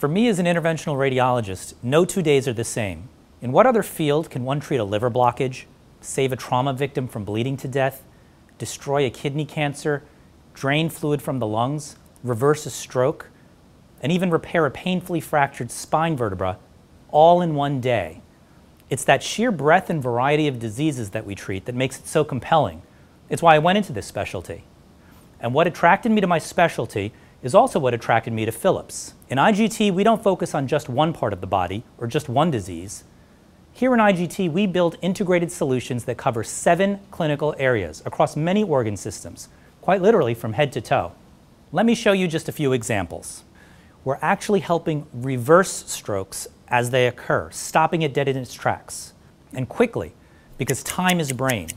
For me as an interventional radiologist, no two days are the same. In what other field can one treat a liver blockage, save a trauma victim from bleeding to death, destroy a kidney cancer, drain fluid from the lungs, reverse a stroke, and even repair a painfully fractured spine vertebra all in one day? It's that sheer breadth and variety of diseases that we treat that makes it so compelling. It's why I went into this specialty. And what attracted me to my specialty is also what attracted me to Philips. In IGT, we don't focus on just one part of the body or just one disease. Here in IGT, we build integrated solutions that cover seven clinical areas across many organ systems, quite literally from head to toe. Let me show you just a few examples. We're actually helping reverse strokes as they occur, stopping it dead in its tracks, and quickly, because time is brain.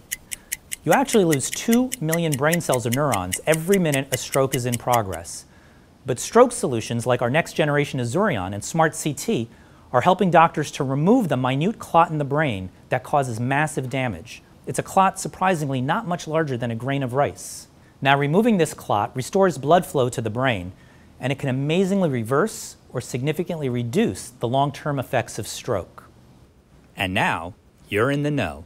You actually lose 2 million brain cells or neurons every minute a stroke is in progress. But stroke solutions like our next generation Azurion and Smart CT are helping doctors to remove the minute clot in the brain that causes massive damage. It's a clot surprisingly not much larger than a grain of rice. Now, removing this clot restores blood flow to the brain, and it can amazingly reverse or significantly reduce the long term effects of stroke. And now, you're in the know.